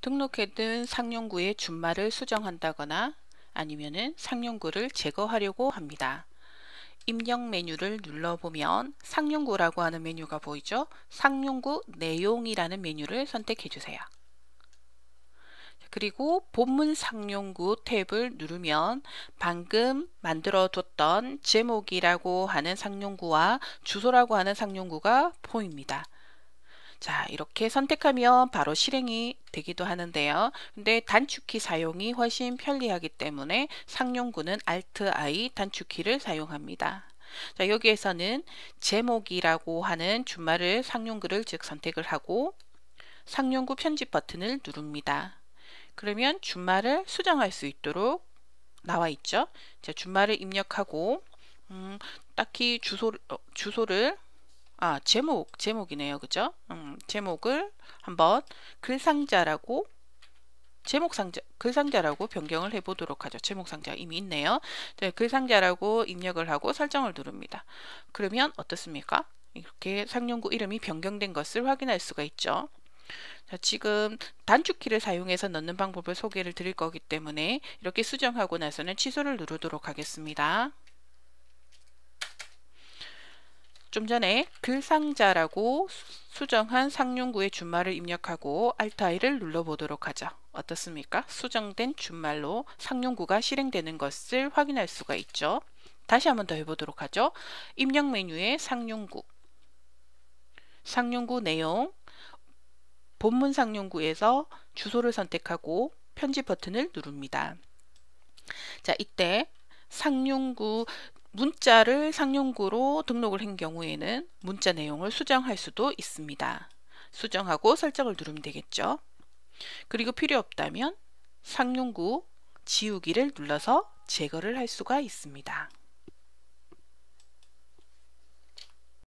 등록해둔 상용구의 준말을 수정한다거나 아니면은 상용구를 제거하려고 합니다. 입력 메뉴를 눌러보면 상용구라고 하는 메뉴가 보이죠? 상용구 내용이라는 메뉴를 선택해 주세요. 그리고 본문 상용구 탭을 누르면 방금 만들어 뒀던 제목이라고 하는 상용구와 주소라고 하는 상용구가 보입니다. 자 이렇게 선택하면 바로 실행이 되기도 하는데요. 근데 단축키 사용이 훨씬 편리하기 때문에 상용구는 Alt I 단축키를 사용합니다. 자 여기에서는 제목이라고 하는 준말을 상용구를 즉 선택을 하고 상용구 편집 버튼을 누릅니다. 그러면 준말을 수정할 수 있도록 나와 있죠. 자 준말을 입력하고 음, 딱히 주소, 어, 주소를 아 제목 제목이네요. 그죠? 음, 제목을 한번 글상자라고 제목 상자 글 상자라고 변경을 해 보도록 하죠. 제목 상자 이미 있네요. 네, 글 상자라고 입력을 하고 설정을 누릅니다. 그러면 어떻습니까? 이렇게 상용구 이름이 변경된 것을 확인할 수가 있죠. 자, 지금 단축키를 사용해서 넣는 방법을 소개를 드릴 거기 때문에 이렇게 수정하고 나서는 취소를 누르도록 하겠습니다. 좀 전에 글상자라고 수정한 상용구의 준말을 입력하고 Alt-I를 눌러보도록 하죠. 어떻습니까? 수정된 준말로 상용구가 실행되는 것을 확인할 수가 있죠. 다시 한번 더 해보도록 하죠. 입력 메뉴에 상용구, 상용구 내용, 본문 상용구에서 주소를 선택하고 편집 버튼을 누릅니다. 자, 이때 상용구 문자를 상용구로 등록을 한 경우에는 문자 내용을 수정할 수도 있습니다. 수정하고 설정을 누르면 되겠죠. 그리고 필요 없다면 상용구 지우기를 눌러서 제거를 할 수가 있습니다.